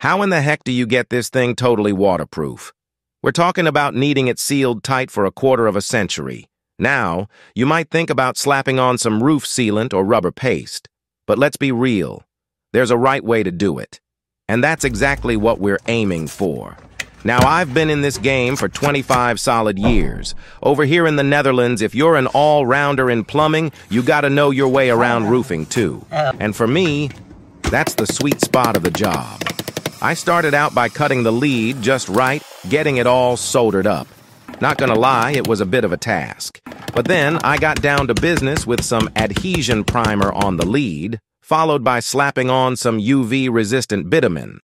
How in the heck do you get this thing totally waterproof? We're talking about needing it sealed tight for a quarter of a century. Now, you might think about slapping on some roof sealant or rubber paste. But let's be real. There's a right way to do it. And that's exactly what we're aiming for. Now, I've been in this game for 25 solid years. Over here in the Netherlands, if you're an all-rounder in plumbing, you gotta know your way around roofing, too. And for me, that's the sweet spot of the job. I started out by cutting the lead just right, getting it all soldered up. Not gonna lie, it was a bit of a task. But then I got down to business with some adhesion primer on the lead, followed by slapping on some UV-resistant bitumen.